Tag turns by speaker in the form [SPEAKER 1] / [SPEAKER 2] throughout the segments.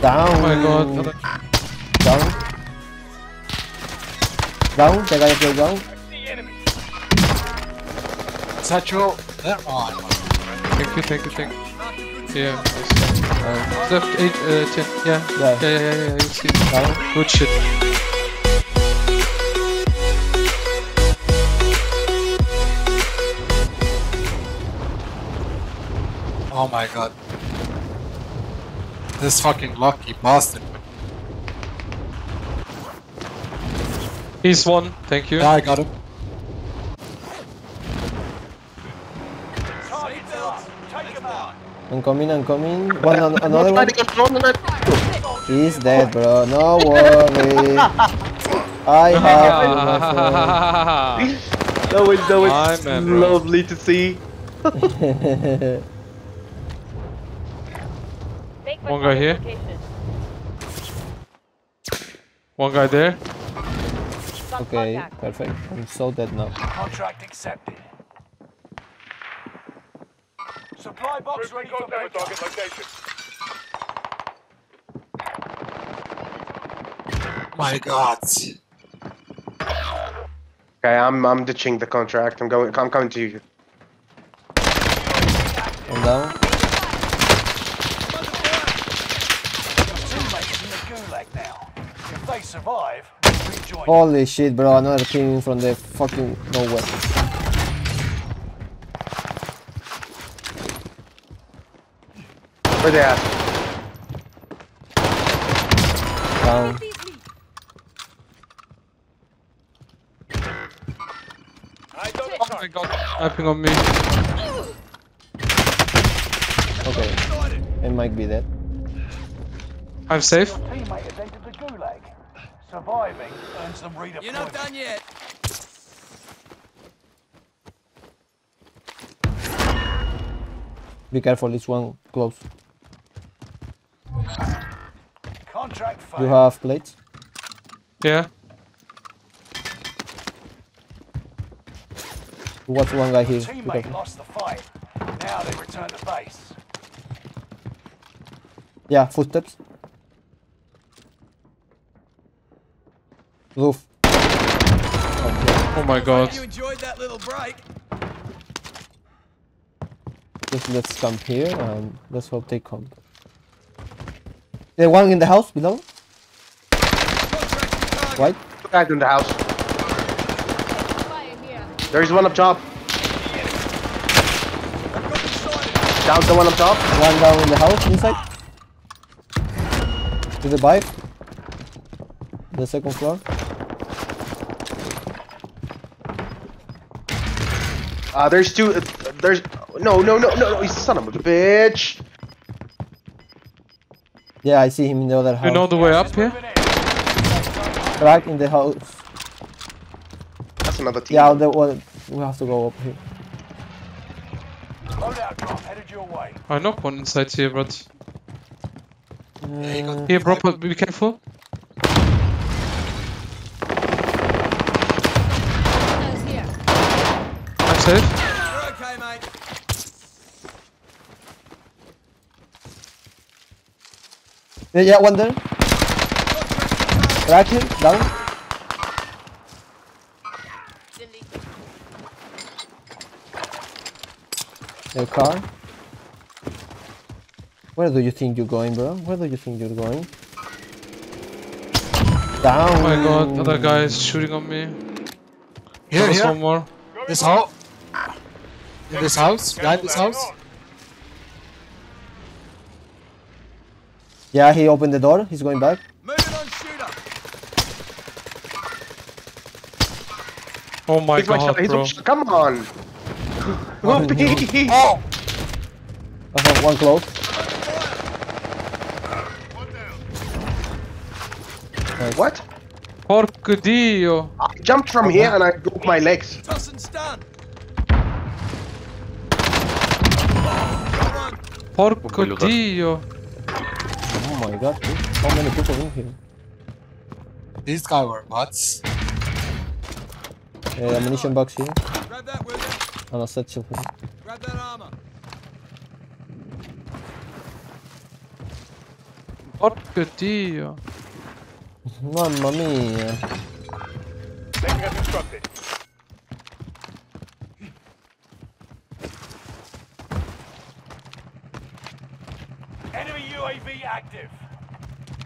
[SPEAKER 1] Down.
[SPEAKER 2] Oh my god. Other...
[SPEAKER 1] Down. Down. The guy go down.
[SPEAKER 3] Satchel. There. Oh,
[SPEAKER 2] Thank you, thank you, thank you. Yeah, nice. Uh, left 8, uh, 10. Yeah.
[SPEAKER 1] Yeah.
[SPEAKER 2] Yeah, yeah, yeah, yeah, you see.
[SPEAKER 1] Down.
[SPEAKER 2] Good shit.
[SPEAKER 3] oh my god. This fucking lucky bastard.
[SPEAKER 2] He's one, thank you.
[SPEAKER 3] Yeah, I got him.
[SPEAKER 1] I'm coming, I'm coming. One, an- another one. He's dead, bro. No worry. I have you, my friend.
[SPEAKER 4] That was that was
[SPEAKER 2] My man, bro.
[SPEAKER 4] lovely to see.
[SPEAKER 2] One guy here. One guy there.
[SPEAKER 1] Okay, perfect. I'm so dead now.
[SPEAKER 5] Contract accepted. Supply box ready for pickup.
[SPEAKER 6] location.
[SPEAKER 3] My god.
[SPEAKER 4] Okay, I'm I'm ditching the contract. I'm going. I'm coming to you.
[SPEAKER 1] I'm down.
[SPEAKER 5] Teammates in the gulag now. If they survive, rejoin.
[SPEAKER 1] Holy shit, bro. Another team from the fucking nowhere.
[SPEAKER 4] Where they at?
[SPEAKER 1] Down.
[SPEAKER 2] Oh my god, sniping on me.
[SPEAKER 1] Okay. It might be dead.
[SPEAKER 2] I'm safe.
[SPEAKER 5] Surviving earns them redeployment. You're not done yet.
[SPEAKER 1] Be careful, this one close.
[SPEAKER 5] Contract
[SPEAKER 1] You have plates?
[SPEAKER 2] Yeah.
[SPEAKER 1] What's one guy here?
[SPEAKER 5] Teammate
[SPEAKER 1] careful.
[SPEAKER 5] lost the fight. Now they return to base.
[SPEAKER 1] Yeah, footsteps. Roof.
[SPEAKER 2] Oh my god.
[SPEAKER 5] You enjoyed that little break.
[SPEAKER 1] Just let's camp here and let's hope they come. The one in the house below? What?
[SPEAKER 4] Two guys in the house. There's one up top. Down the one up top.
[SPEAKER 1] One down in the house inside. To the bike. The second floor.
[SPEAKER 4] Uh, there's two. Uh, there's no, no, no, no, no. You son of a bitch.
[SPEAKER 1] Yeah, I see him in the other house.
[SPEAKER 2] You know the way up here?
[SPEAKER 1] Right in the house.
[SPEAKER 4] That's another team.
[SPEAKER 1] Yeah, the one. We have to go up here.
[SPEAKER 5] Loadout drop headed your way.
[SPEAKER 2] I knocked one inside here, but...
[SPEAKER 3] he got-
[SPEAKER 2] Here, bro, be careful. I'm safe.
[SPEAKER 5] You're okay, mate.
[SPEAKER 1] Yeah, yeah, one there. Crack him, down. The car. Where do you think you're going, bro? Where do you think you're going? Down.
[SPEAKER 2] Oh my god, other guy is shooting on me.
[SPEAKER 3] Here,
[SPEAKER 2] There's
[SPEAKER 3] here.
[SPEAKER 2] one more.
[SPEAKER 3] This house. In this house. Behind this house.
[SPEAKER 1] Yeah, he opened the door. He's going back.
[SPEAKER 5] Moving on shooter.
[SPEAKER 2] Oh my
[SPEAKER 4] He's
[SPEAKER 2] god,
[SPEAKER 4] shot. He's
[SPEAKER 2] bro.
[SPEAKER 4] Come on. Whoopee.
[SPEAKER 3] Oh!
[SPEAKER 1] I have one close.
[SPEAKER 4] What?
[SPEAKER 2] Porco dio.
[SPEAKER 4] I jumped from uh-huh. here and I broke my legs.
[SPEAKER 5] Toss and stun.
[SPEAKER 2] Porco dio.
[SPEAKER 1] Oh my god, dude. how many people in here?
[SPEAKER 3] These guys were bots.
[SPEAKER 1] Uh, ammunition box here.
[SPEAKER 5] Ah, Grab that with you.
[SPEAKER 1] And a satchel here.
[SPEAKER 5] Grab that armor.
[SPEAKER 2] Porca dio.
[SPEAKER 1] Mamma mia.
[SPEAKER 5] Taking us instructed. Enemy UAV active.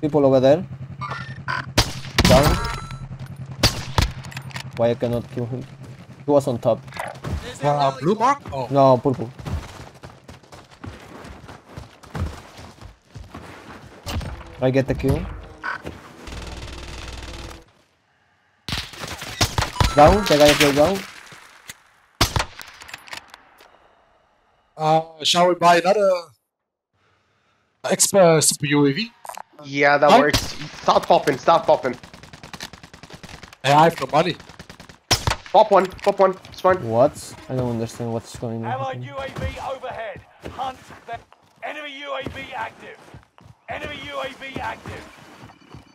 [SPEAKER 1] People over there. Down. Why I cannot kill him? He was on top.
[SPEAKER 3] Uh, blue mark? Oh,
[SPEAKER 1] No, purple. I get the kill. Down, the guy go down.
[SPEAKER 3] uh, shall we buy another expert super UAV?
[SPEAKER 4] Yeah, that
[SPEAKER 3] Hi.
[SPEAKER 4] works. Stop popping, stop popping.
[SPEAKER 3] Hey, I have no money.
[SPEAKER 4] Pop one, pop one, it's fine.
[SPEAKER 1] What? I don't understand what's going on. Allied.
[SPEAKER 5] UAV overhead. Hunt that. Enemy UAV active. Enemy UAV active.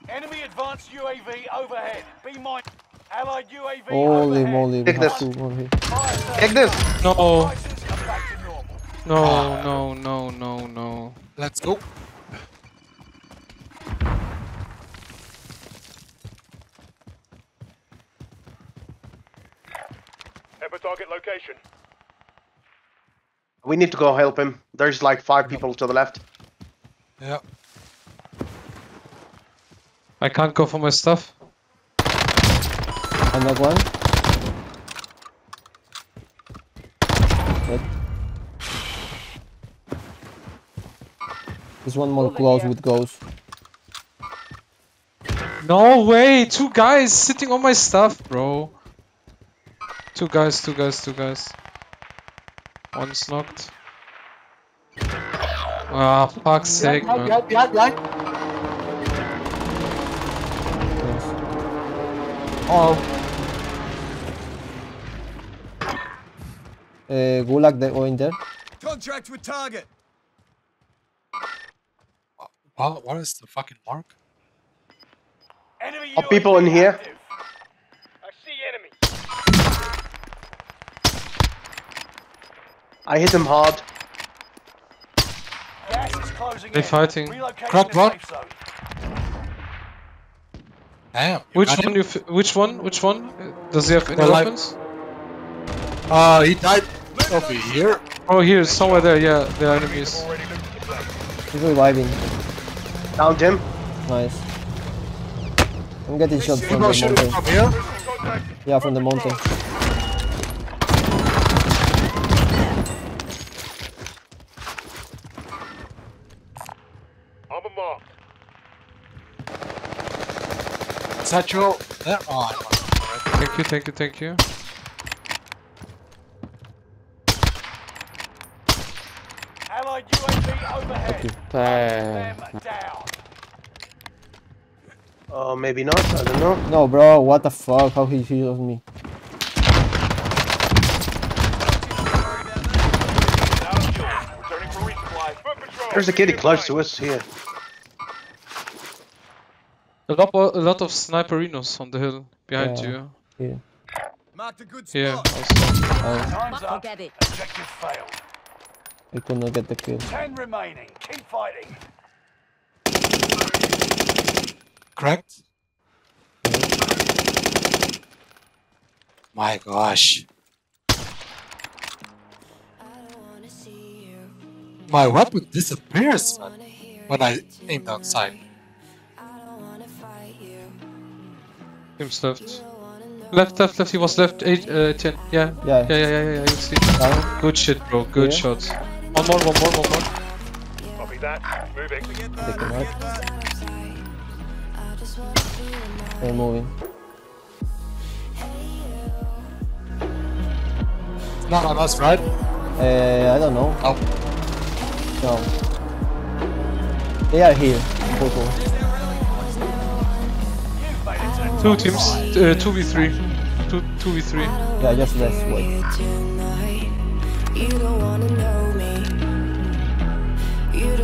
[SPEAKER 5] Enemy advanced UAV overhead. Be mindful. Allied UAV
[SPEAKER 1] Holy
[SPEAKER 5] overhead.
[SPEAKER 1] moly,
[SPEAKER 4] Take this.
[SPEAKER 1] two over here.
[SPEAKER 5] Fire service
[SPEAKER 4] Take this.
[SPEAKER 2] No,
[SPEAKER 5] devices are back to normal.
[SPEAKER 2] no, no, no, no, no.
[SPEAKER 3] Let's go.
[SPEAKER 5] Ever target location.
[SPEAKER 4] We need to go help him. There's like five people to the left.
[SPEAKER 3] Yeah.
[SPEAKER 2] I can't go for my stuff.
[SPEAKER 1] And that one. There's one more close with ghost.
[SPEAKER 2] No way! Two guys sitting on my stuff, bro. Two guys, two guys, two guys. One's knocked. Ah, fuck's sake,
[SPEAKER 3] behind,
[SPEAKER 2] man.
[SPEAKER 3] behind, behind, behind. Oh,
[SPEAKER 1] Uh, Gulag the going there.
[SPEAKER 6] Contract with target.
[SPEAKER 3] Wow, what is the fucking mark?
[SPEAKER 5] Enemy
[SPEAKER 4] Are people in
[SPEAKER 5] UAV
[SPEAKER 4] here?
[SPEAKER 5] active. I see enemy.
[SPEAKER 4] I hit him hard.
[SPEAKER 5] Gas is closing
[SPEAKER 2] They're
[SPEAKER 5] in.
[SPEAKER 2] fighting.
[SPEAKER 5] Relocating
[SPEAKER 3] Crack
[SPEAKER 5] the
[SPEAKER 3] one. Damn. you
[SPEAKER 2] Which one you? F which one? Which one? Does he have any
[SPEAKER 3] The light-
[SPEAKER 2] weapons?
[SPEAKER 3] Uh, he died over here.
[SPEAKER 2] Oh, here, somewhere there. Yeah, the enemies.
[SPEAKER 5] Already looked at the plan.
[SPEAKER 1] He's reviving.
[SPEAKER 4] Downed him.
[SPEAKER 1] Nice. I'm getting shot from the mountain.
[SPEAKER 3] from here.
[SPEAKER 1] Yeah, from the mountain.
[SPEAKER 5] I'm a mark.
[SPEAKER 3] Satchel. There. Oh, I know.
[SPEAKER 2] Thank you, thank you, thank you.
[SPEAKER 5] Allied UAV overhead. Them down.
[SPEAKER 4] Oh, maybe not. I don't know.
[SPEAKER 1] No, bro, what the fuck? How he heals me?
[SPEAKER 5] Now it's yours. Returning for resupply. Foot patrol.
[SPEAKER 4] There's a kitty close to us here.
[SPEAKER 2] A lot, a lot of sniperinos on the hill behind
[SPEAKER 1] Yeah.
[SPEAKER 2] you.
[SPEAKER 1] Here.
[SPEAKER 6] Marked a good
[SPEAKER 2] Here,
[SPEAKER 6] spot.
[SPEAKER 2] also.
[SPEAKER 1] Oh,
[SPEAKER 5] Time's up. Objective failed.
[SPEAKER 1] I could not get the kill.
[SPEAKER 5] Ten remaining. Keep fighting.
[SPEAKER 3] Cracked. My gosh. My weapon disappears when I aim down outside.
[SPEAKER 2] Him left. Left, left, left. He was left. Eight, uh, ten. Yeah.
[SPEAKER 1] Yeah.
[SPEAKER 2] Yeah, yeah, yeah, yeah. yeah. You see. Good shit, bro. Good
[SPEAKER 1] Yeah.
[SPEAKER 2] shots. One more, one more, one more.
[SPEAKER 5] Copy that. Moving.
[SPEAKER 1] Take him out. They're moving.
[SPEAKER 3] It's not on us, right?
[SPEAKER 1] Uh, I don't know.
[SPEAKER 3] Oh,
[SPEAKER 1] No. They are here. Purple.
[SPEAKER 5] You've made it to the
[SPEAKER 2] Two teams. Uh, two v three. Two, two v three.
[SPEAKER 1] Yeah, just let's wait.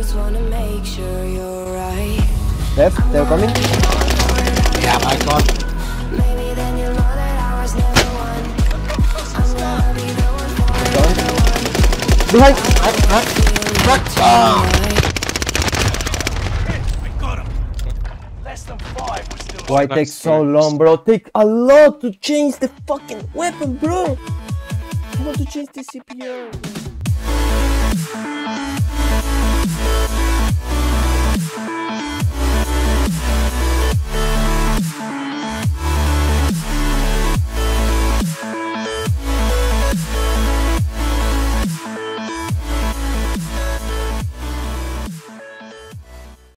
[SPEAKER 7] Just wanna make sure you're right.
[SPEAKER 1] Left, they're coming.
[SPEAKER 3] yeah, my god.
[SPEAKER 7] Maybe then you'll know that I was never one. I'm gonna be the one for
[SPEAKER 1] Down. Behind.
[SPEAKER 3] Ah.
[SPEAKER 1] Why it takes so long, bro? Take a lot to change the fucking weapon, bro. I want to change the SPR.